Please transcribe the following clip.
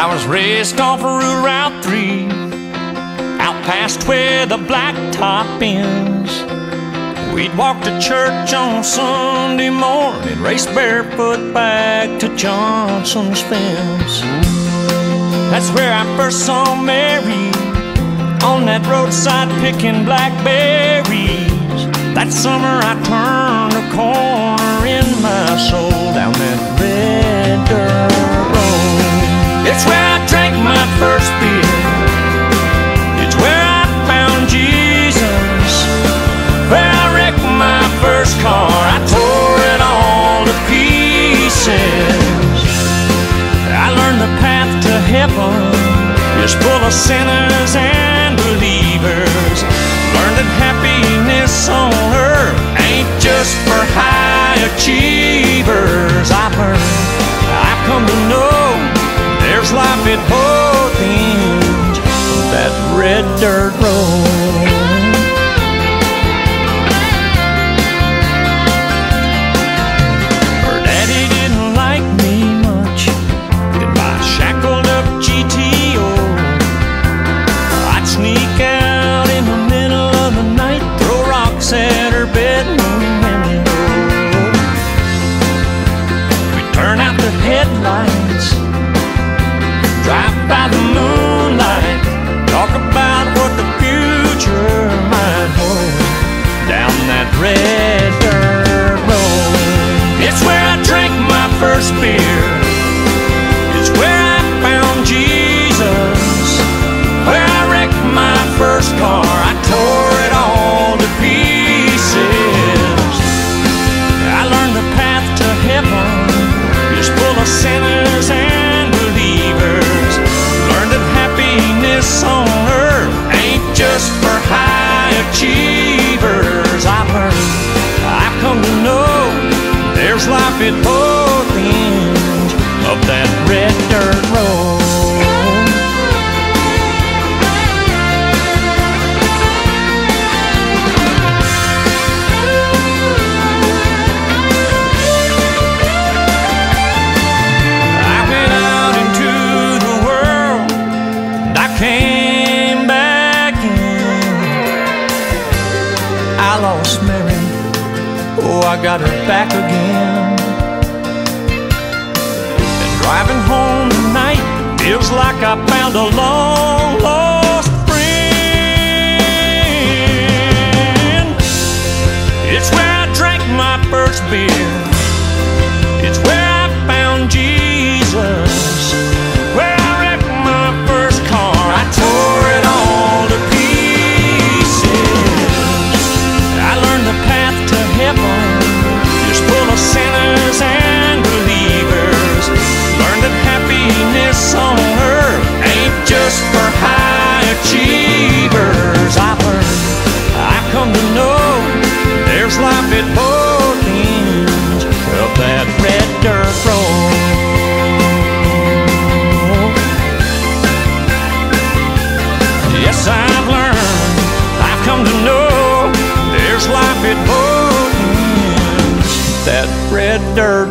I was raced off of Route 3, out past where the blacktop ends. We'd walk to church on Sunday morning, race barefoot back to Johnson's fence. That's where I first saw Mary on that roadside picking blackberries. That summer I turned a corner heaven is full of sinners and believers. Learned that happiness on earth ain't just for high achievers. I've learned, I've come to know there's life at both ends that red dirt road. Headlights, drive by the moonlight, talk about what the future might hold down that red dirt road. It's where I drank my first beer. At both ends of that red dirt road. I went out into the world and I came back in. I lost Mary, oh, I got her back again. Feels like I found a long lost Yes, I've learned, I've come to know there's life at both ends. That red dirt